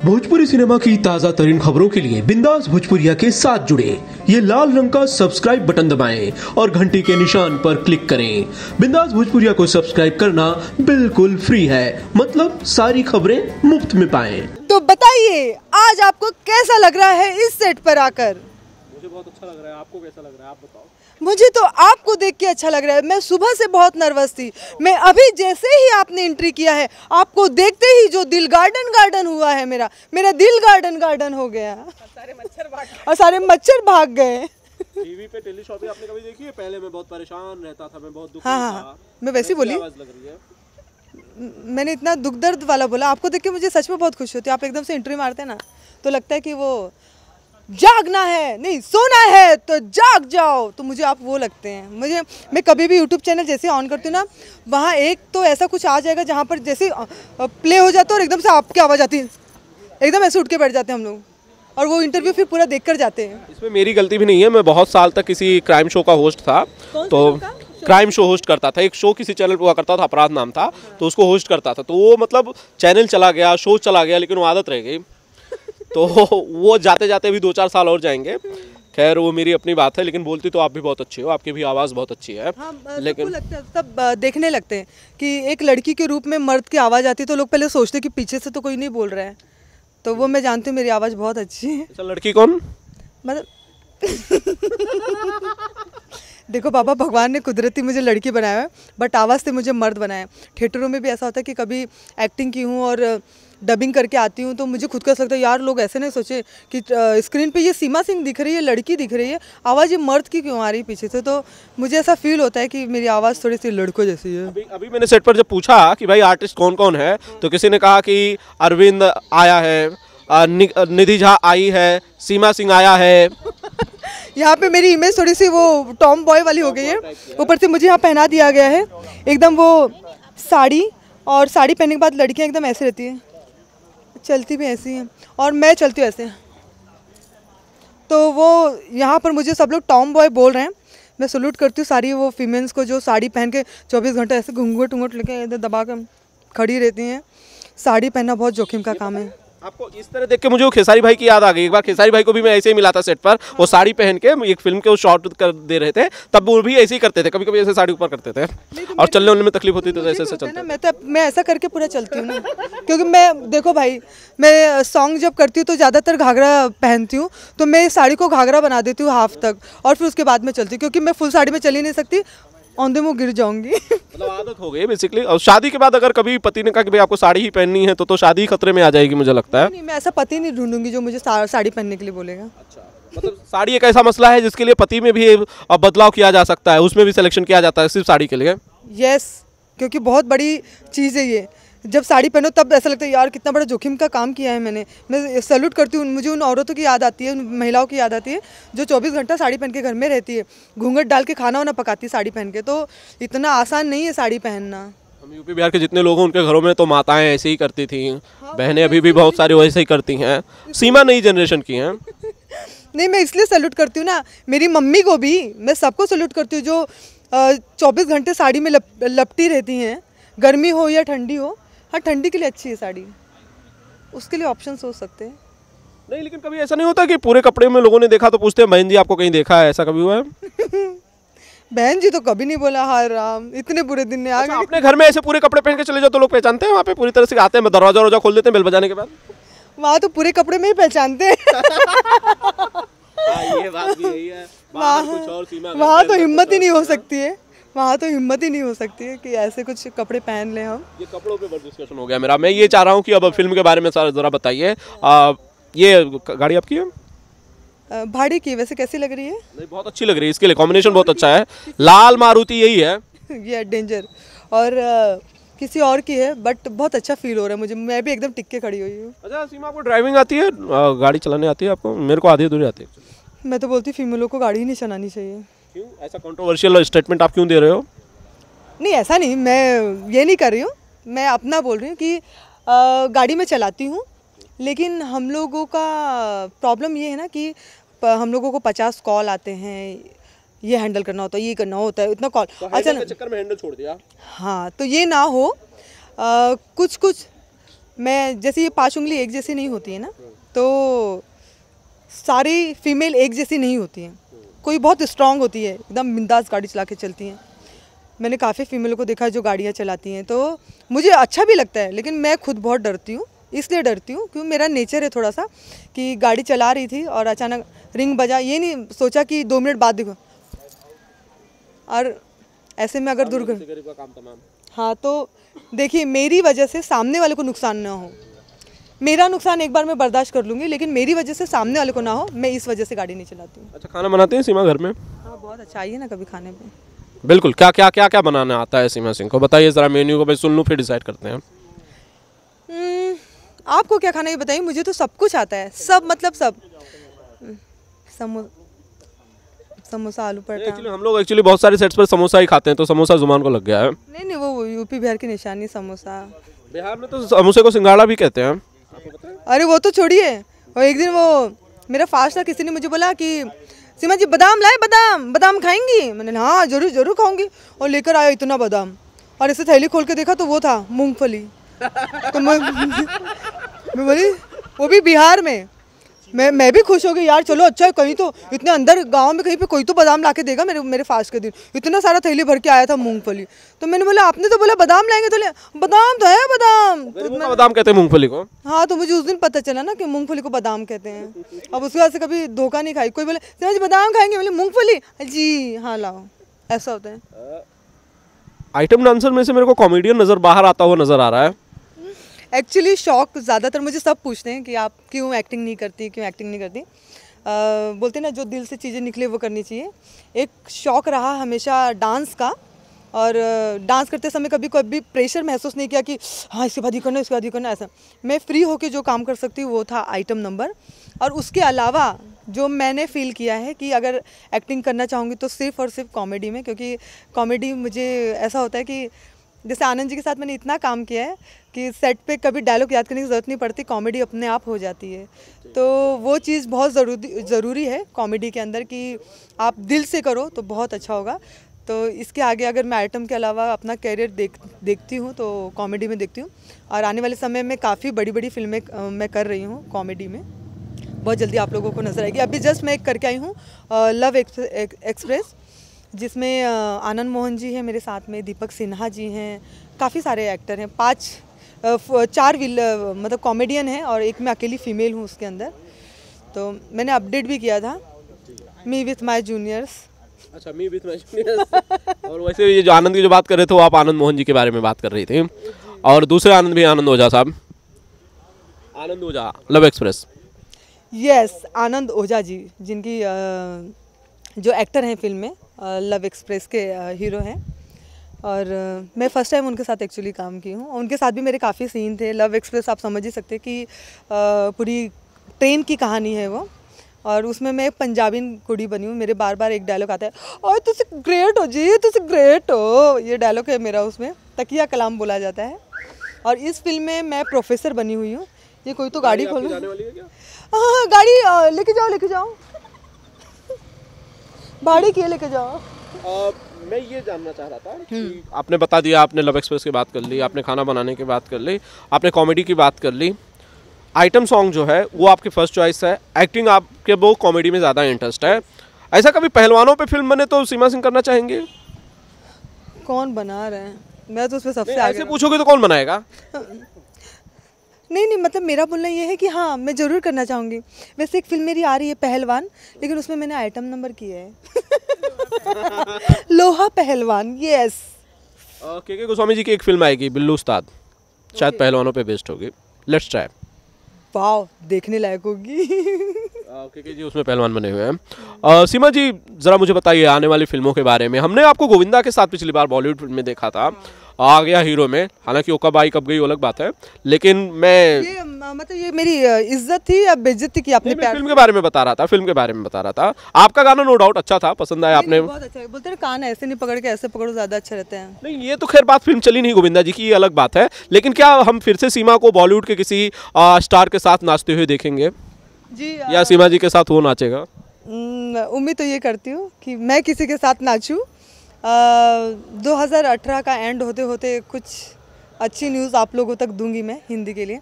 Bhojpuri cinema की ताज़ा तरीन खबरों के लिए बिंदास भोजपुरिया के साथ जुड़े। ये लाल रंग का सब्सक्राइब बटन दबाएँ और घंटी के निशान पर क्लिक करें। बिंदास भोजपुरिया को सब्सक्राइब करना बिल्कुल फ्री है। मतलब सारी खबरें मुफ़्त में पाएँ। तो बताइए आज आपको कैसा लग रहा है इस सेट पर आकर? मुझे बहुत अच्छा लग रहा है। आपको कैसा लग रहा है? आप बताओ। मुझे तो आपको देख के अच्छा लग रहा है। मैं सुबह से बहुत नर्वस थी। मैं अभी जैसे ही आपने एंट्री किया है आपको देखते ही जो दिल गार्डन गार्डन हुआ है मेरा मेरा दिल गार्डन गार्डन हो गया। और सारे मच्छर भाग गए। टीवी पे टेली शॉपिंग आपने कभी देखी है? पहले मैं बहुत परेशान रहता था मैं बहुत दुखी हाँ, हाँ, हाँ। मैं वैसे बोली। आवाज़ लग रही है? म- मैंने इतना दुख दर्द वाला बोला। आपको देख के मुझे सच में बहुत खुशी होती है। आप एकदम से एंट्री मारते हैं ना तो लगता है कि वो जागना है नहीं सोना है तो जाग जाओ। तो मुझे आप वो लगते हैं। मुझे मैं कभी भी यूट्यूब चैनल जैसे ऑन करती हूँ ना वहाँ एक तो ऐसा कुछ आ जाएगा जहाँ पर जैसे प्ले हो जाता है और एकदम से आपकी आवाज़ आती है। एकदम ऐसे उठ के बैठ जाते हैं हम लोग। और वो इंटरव्यू फिर पूरा देख कर जाते हैं। इसमें मेरी गलती भी नहीं है मैं बहुत साल तक किसी क्राइम शो का होस्ट था। तो क्राइम शो होस्ट करता था। एक शो किसी चैनल पर हुआ करता था अपराध नाम था तो उसको होस्ट करता था। तो वो मतलब चैनल चला गया शो चला गया लेकिन वो आदत रह गई। तो वो जाते जाते भी दो चार साल और जाएँगे। खैर वो मेरी अपनी बात है लेकिन बोलती तो आप भी बहुत अच्छी हो आपकी भी आवाज़ बहुत अच्छी है। हाँ लेकिन लगता है सब देखने लगते हैं कि एक लड़की के रूप में मर्द की आवाज़ आती है तो लोग पहले सोचते कि पीछे से तो कोई नहीं बोल रहा है। तो वो मैं जानती हूँ मेरी आवाज़ बहुत अच्छी है। अच्छा लड़की कौन? मतलब देखो बाबा भगवान ने कुदरती मुझे लड़की बनाया है बट आवाज़ से मुझे मर्द बनाया है। थिएटरों में भी ऐसा होता है कि कभी एक्टिंग की हूँ और डबिंग करके आती हूँ तो मुझे खुद का लगता है यार लोग ऐसे नहीं सोचे कि स्क्रीन पे ये सीमा सिंह दिख रही है लड़की दिख रही है आवाज़ ये मर्द की क्यों आ रही है पीछे से? तो मुझे ऐसा फील होता है कि मेरी आवाज़ थोड़ी सी लड़कों जैसी है। अभी अभी मैंने सेट पर जब पूछा कि भाई आर्टिस्ट कौन कौन है तो किसी ने कहा कि अरविंद आया है निधि झा आई है सीमा सिंह आया है। यहाँ पे मेरी इमेज थोड़ी सी वो टॉम बॉय वाली हो गई है। ऊपर से मुझे यहाँ पहना दिया गया है एकदम वो साड़ी और साड़ी पहनने के बाद लड़कियाँ एकदम ऐसे रहती है। चलती भी ऐसी हैं और मैं चलती हूँ ऐसे। तो वो यहाँ पर मुझे सब लोग टॉम बॉय बोल रहे हैं। मैं सल्यूट करती हूँ सारी वो फीमेल्स को जो साड़ी पहन के 24 घंटे ऐसे घूंघट उंगट लेके इधर दबा कर खड़ी रहती हैं। साड़ी पहनना बहुत जोखिम का काम है। आपको इस तरह देख के मुझे वो खेसारी भाई की याद आ गई। एक बार खेसारी भाई को भी मैं ऐसे ही मिला था सेट पर। वो साड़ी पहन के एक फ़िल्म के वो शॉट कर दे रहे थे तब वो भी ऐसे ही करते थे। कभी कभी ऐसे साड़ी ऊपर करते थे। और चलने उलने में तकलीफ़ होती थी तो ऐसे ऐसे चलते मैं तो मैं ऐसा करके पूरा चलती हूँ ना। क्योंकि मैं देखो भाई मैं सॉन्ग जब करती हूँ तो ज़्यादातर घाघरा पहनती हूँ। तो मैं इस साड़ी को घाघरा बना देती हूँ हाफ़ तक। और फिर उसके बाद में चलती हूँ क्योंकि मैं फुल साड़ी में चल नहीं सकती। औंधे मुँह गिर जाऊँगी। मतलब आदत हो गई बेसिकली और शादी के बाद अगर कभी पति ने कहा कि भाई आपको साड़ी ही पहननी है तो तो शादी खतरे में आ जाएगी मुझे लगता है। नहीं मैं ऐसा पति नहीं ढूंढूँगी जो मुझे साड़ी पहनने के लिए बोलेगा। अच्छा मतलब साड़ी एक ऐसा मसला है जिसके लिए पति में भी बदलाव किया जा सकता है उसमें भी सिलेक्शन किया जाता है सिर्फ़ साड़ी के लिए। यस क्योंकि बहुत बड़ी चीज़ है ये। जब साड़ी पहनो तब ऐसा लगता है यार कितना बड़ा जोखिम का काम किया है मैंने। मैं सैल्यूट करती हूँ मुझे उन औरतों की याद आती है उन महिलाओं की याद आती है जो 24 घंटा साड़ी पहन के घर में रहती है। घूंघट डाल के खाना वाना पकाती है साड़ी पहन के। तो इतना आसान नहीं है साड़ी पहनना। हम यूपी बिहार के जितने लोग हैं उनके घरों में तो माताएँ ऐसे ही करती थी। बहनें अभी भी बहुत सारी वैसे ही करती हैं। सीमा नई जनरेशन की हैं। नहीं मैं इसलिए सैल्यूट करती हूँ ना मेरी मम्मी को भी मैं सबको सैल्यूट करती हूँ जो चौबीस घंटे साड़ी में लप, लपटी रहती हैं। गर्मी हो या ठंडी हो हाँ ठंडी के लिए अच्छी है साड़ी। उसके लिए ऑप्शन सोच सकते हैं। नहीं लेकिन कभी ऐसा नहीं होता कि पूरे कपड़े में लोगों ने देखा तो पूछते हैं बहन जी आपको कहीं देखा है ऐसा कभी हुआ है? बहन जी तो कभी नहीं बोला हाय राम इतने बुरे दिन ने आ अच्छा, गए। अपने घर में ऐसे पूरे कपड़े पहन के चले जाओ तो लोग पहचानते हैं वहाँ पे? पूरी तरह से आते हैं दरवाज़ा वरवाजा खोल देते हैं बेल बजाने के बाद। वहाँ तो पूरे कपड़े में ही पहचानते हैं। है वहाँ वहाँ तो हिम्मत ही नहीं हो सकती है। वहाँ तो हिम्मत ही नहीं हो सकती है कि ऐसे कुछ कपड़े पहन लें हम। ये कपड़ों पे बस डिस्कशन हो गया मेरा। मैं ये चाह रहा हूँ कि अब फ़िल्म के बारे में सारा जरा बताइए। ये गाड़ी आपकी है? भाड़ी की वैसे कैसी लग रही है? नहीं बहुत अच्छी लग रही है। इसके लिए कॉम्बिनेशन बहुत अच्छा है। लाल मारुति यही है। ये डेंजर और किसी और की है बट बहुत अच्छा फील हो रहा है मुझे। मैं भी एकदम टिक के खड़ी हुई हूँ। अच्छा सीमा आपको ड्राइविंग आती है? गाड़ी चलाने आती है आपको? मेरे को आधी अधूरी आती है। मैं तो बोलती फीमेलों को गाड़ी ही नहीं चलानी चाहिए। क्यों? ऐसा कंट्रोवर्शियल स्टेटमेंट आप क्यों दे रहे हो? नहीं ऐसा नहीं मैं ये नहीं कर रही हूँ। मैं अपना बोल रही हूँ कि गाड़ी में चलाती हूँ लेकिन हम लोगों का प्रॉब्लम ये है ना कि हम लोगों को पचास कॉल आते हैं ये हैंडल करना होता है ये करना होता है इतना कॉल अच्छा चक्कर में हैंडल छोड़ दिया। हाँ तो ये ना हो अ, कुछ कुछ मैं जैसे ये पाँच उंगली एक जैसी नहीं होती है ना तो सारी फीमेल एक जैसी नहीं होती हैं। कोई बहुत स्ट्रांग होती है एकदम बिंदास गाड़ी चला के चलती हैं। मैंने काफ़ी फीमेल को देखा है जो गाड़ियाँ चलाती हैं तो मुझे अच्छा भी लगता है लेकिन मैं खुद बहुत डरती हूँ इसलिए डरती हूँ क्योंकि मेरा नेचर है थोड़ा सा कि गाड़ी चला रही थी और अचानक रिंग बजा ये नहीं सोचा कि दो मिनट बाद देखो। और ऐसे में अगर दुर्घटना हाँ तो देखिए मेरी वजह से सामने वाले को नुकसान ना हो। मेरा नुकसान एक बार मैं बर्दाश्त कर लूँगी लेकिन मेरी वजह से सामने वाले को ना हो मैं इस वजह से गाड़ी नहीं चलाती हूँ। अच्छा खाना बनाते हैं सीमा घर में? हाँ बहुत अच्छा आइए ना कभी खाने पे। बिल्कुल क्या क्या क्या क्या बनाना आता है सीमा सिंह को? बताइए ज़रा मेन्यू को मैं सुन लूँ फिर डिसाइड करते हैं हम्म, आपको क्या खाना है ये बताइए मुझे तो सब कुछ आता है सब मतलब सब। हम्म, समो समोसा आलू पराठा। हम लोग एक्चुअली बहुत सारे सेट्स पर समोसा ही खाते हैं तो समोसा ज़ुबान को लग गया है। नहीं नहीं वो यूपी बिहार की निशानी समोसा। बिहार में तो समोसे को सिंगाड़ा भी कहते हैं। अरे वो तो छोड़िए। और एक दिन वो मेरा फास्ट था किसी ने मुझे बोला कि, सीमा जी, बादाम लाए, बादाम बादाम खाएँगी? मैंने हाँ ज़रूर ज़रूर खाऊँगी। और लेकर आया इतना बादाम। और इसे थैली खोल के देखा तो वो था, मूंगफली। तो मैं मैं बोली, वो भी बिहार में। मैं मैं भी खुश हो गई यार चलो अच्छा है कहीं तो इतने अंदर गाँव में कहीं पे कोई तो बादाम ला के देगा मेरे मेरे फास्ट के दिन। इतना सारा थैली भर के आया था मूंगफली। तो मैंने बोला आपने तो बोला बादाम लाएँगे तो ले बादाम तो है बादाम। तो बादाम कहते हैं मूंगफली को। हाँ तो मुझे उस दिन पता चला ना कि मूंगफली को बादाम कहते हैं। अब उसके बाद से कभी धोखा नहीं खाई। कोई बोले "सीमा जी बादाम खाएँगे? बोले मूंगफली? जी हाँ लाओ। ऐसा होता है। आइटम डांसर में से मेरे को कॉमेडियन नज़र बाहर आता हुआ नज़र आ रहा है। एक्चुअली शौक ज़्यादातर मुझे सब पूछते हैं कि आप क्यों एक्टिंग नहीं करती क्यों एक्टिंग नहीं करती? अ, बोलते हैं ना जो दिल से चीज़ें निकले वो करनी चाहिए। एक शौक रहा हमेशा डांस का और डांस करते समय कभी कभी प्रेशर महसूस नहीं किया कि हाँ इसके बाद ही करना इसके बाद ही करना ऐसा। मैं फ्री होकर जो काम कर सकती हूँ वो था आइटम नंबर और उसके अलावा जो मैंने फील किया है कि अगर एक्टिंग करना चाहूँगी तो सिर्फ़ और सिर्फ़ कॉमेडी में क्योंकि कॉमेडी मुझे ऐसा होता है कि जैसे आनंद जी के साथ मैंने इतना काम किया है कि सेट पे कभी डायलॉग याद करने की ज़रूरत नहीं पड़ती कॉमेडी अपने आप हो जाती है। तो वो चीज़ बहुत ज़रूरी ज़रूरी है कॉमेडी के अंदर कि आप दिल से करो तो बहुत अच्छा होगा। तो इसके आगे अगर मैं आइटम के अलावा अपना कैरियर देख देखती हूँ तो कॉमेडी में देखती हूँ। और आने वाले समय में काफ़ी बड़ी बड़ी फ़िल्में मैं कर रही हूँ कॉमेडी में। बहुत जल्दी आप लोगों को नज़र आएगी। अभी जस्ट मैं एक करके आई हूँ लव एक्स, एक, एक्सप्रेस जिसमें आनंद मोहन जी हैं मेरे साथ में दीपक सिन्हा जी हैं काफ़ी सारे एक्टर हैं। पाँच चार विल मतलब कॉमेडियन हैं और एक मैं अकेली फ़ीमेल हूँ उसके अंदर। तो मैंने अपडेट भी किया था। मी विथ माई जूनियर्स अच्छा मी विथ और वैसे ये जो आनंद की जो बात कर रहे थे वो आप आनंद मोहन जी के बारे में बात कर रही थी। और दूसरे आनंद भी आनंद ओझा साहब। Anand Ojha love express. Yes Anand Ojha ji जिनकी जो एक्टर हैं फ़िल्म में। लव एक्सप्रेस के हीरो हैं। और मैं फ़र्स्ट टाइम उनके साथ एक्चुअली काम की हूँ। उनके साथ भी मेरे काफ़ी सीन थे। लव एक्सप्रेस आप समझ ही सकते कि पूरी ट्रेन की कहानी है वो। और उसमें मैं पंजाबी कुड़ी बनी हूँ। मेरे बार बार एक डायलॉग आता है और तुझे ग्रेट हो जी तुझे ग्रेट हो। ये डायलॉग है मेरा उसमें। तकिया कलाम बोला जाता है। और इस फ़िल्म में मैं प्रोफेसर बनी हुई हूँ। ये कोई तो गाड़ी खोल। हाँ गाड़ी लेके जाओ लेके जाओ। भाड़ी किए लेके जाओ। मैं ये जानना चाह रहा था कि आपने बता दिया आपने लव एक्सप्रेस की बात कर ली आपने खाना बनाने की बात कर ली आपने कॉमेडी की बात कर ली। आइटम सॉन्ग जो है वो आपकी फ़र्स्ट चॉइस है। एक्टिंग आपके वो कॉमेडी में ज़्यादा इंटरेस्ट है। ऐसा कभी पहलवानों पे फ़िल्म बने तो सीमा सिंह करना चाहेंगे? कौन बना रहे हैं? मैं तो उसमें सबसे आगे ऐसे पूछोगे तो कौन बनाएगा? नहीं नहीं मतलब मेरा बोलना ये है कि हाँ मैं ज़रूर करना चाहूँगी। वैसे एक फ़िल्म मेरी आ रही है पहलवान लेकिन उसमें मैंने आइटम नंबर किया है। लोहा पहलवान यस के के गोस्वामी जी की एक फ़िल्म आएगी बिल्लू उस्ताद। शायद पहलवानों पे बेस्ड होगी। लेट्स ट्राई वाह देखने लायक होगी। के के जी उसमें पहलवान बने हुए हैं। सीमा जी जरा मुझे बताइए आने वाली फ़िल्मों के बारे में। हमने आपको गोविंदा के साथ पिछली बार बॉलीवुड फ़िल्म में देखा था। आ गया हीरो में। हालाँकि वो कब आई कब गई वो अलग बात है। लेकिन मैं ये मतलब ये मेरी इज़्ज़त थी या बेइज्जती की आपने फ़िल्म के बारे में बता रहा था फ़िल्म के बारे में बता रहा था। आपका गाना नो डाउट अच्छा था पसंद आया आपने। बहुत अच्छा बोलते ना, कान ऐसे नहीं पकड़ के ऐसे पकड़ो ज़्यादा अच्छे रहते हैं। नहीं ये तो खैर बात फ़िल्म चली नहीं गोविंदा जी की ये अलग बात है। लेकिन क्या हम फिर से सीमा को बॉलीवुड के किसी स्टार के साथ नाचते हुए देखेंगे? जी या सीमा जी के साथ वो नाचेगा? उम्मीद तो ये करती हूँ कि मैं किसी के साथ नाचूं। दो हज़ार अठारह का एंड होते होते कुछ अच्छी न्यूज़ आप लोगों तक दूँगी मैं हिंदी के लिए।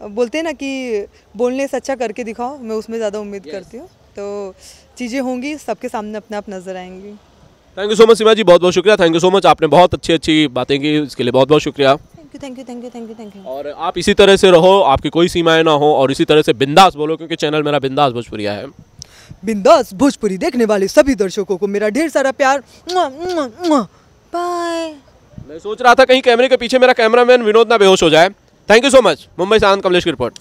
बोलते हैं ना कि बोलने से अच्छा करके दिखाओ मैं उसमें ज़्यादा उम्मीद yes. करती हूँ। तो चीज़ें होंगी सबके सामने अपने आप नज़र आएँगी। Thank you so much Seema ji बहुत बहुत शुक्रिया। थैंक यू सो मच आपने बहुत अच्छी अच्छी बातें की इसके लिए बहुत बहुत शुक्रिया। Thank you thank you thank you thank you thank you और आप इसी तरह से रहो आपकी कोई सीमाएँ ना हो और इसी तरह से बिंदास बोलो क्योंकि चैनल मेरा बिंदास भोजपुरिया है। बिंदास भोजपुरी देखने वाले सभी दर्शकों को मेरा ढेर सारा प्यार। बाय मैं सोच रहा था कहीं कैमरे के पीछे मेरा कैमरामैन विनोद ना बेहोश हो जाए। Thank you so much Mumbai से आनंद कमलेश की रिपोर्ट।